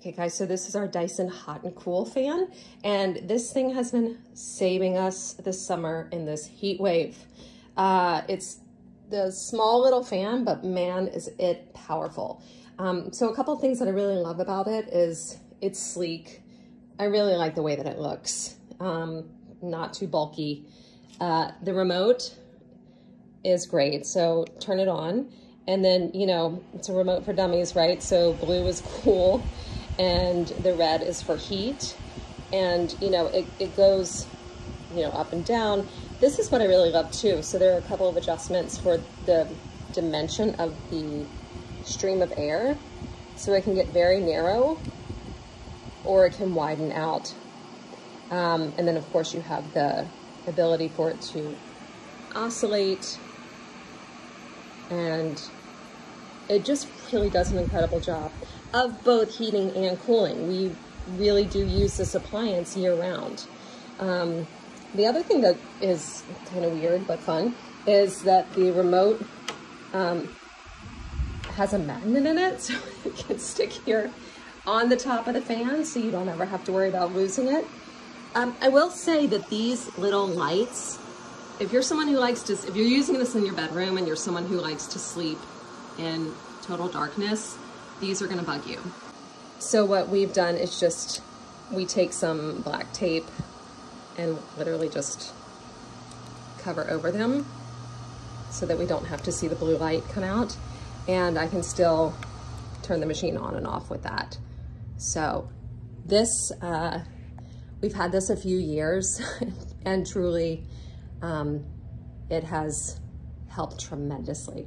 Okay guys, so this is our Dyson Hot and Cool fan, and this thing has been saving us this summer in this heat wave. Uh, it's the small little fan, but man, is it powerful. Um, so a couple things that I really love about it is it's sleek. I really like the way that it looks, um, not too bulky. Uh, the remote is great, so turn it on. And then, you know, it's a remote for dummies, right? So blue is cool and the red is for heat. And, you know, it, it goes, you know, up and down. This is what I really love too. So there are a couple of adjustments for the dimension of the stream of air. So it can get very narrow or it can widen out. Um, and then of course you have the ability for it to oscillate and it just really does an incredible job of both heating and cooling. We really do use this appliance year round. Um, the other thing that is kind of weird but fun is that the remote um, has a magnet in it, so it can stick here on the top of the fan so you don't ever have to worry about losing it. Um, I will say that these little lights, if you're someone who likes to, if you're using this in your bedroom and you're someone who likes to sleep in total darkness, these are gonna bug you. So what we've done is just, we take some black tape and literally just cover over them so that we don't have to see the blue light come out. And I can still turn the machine on and off with that. So this, uh, we've had this a few years and truly um, it has helped tremendously.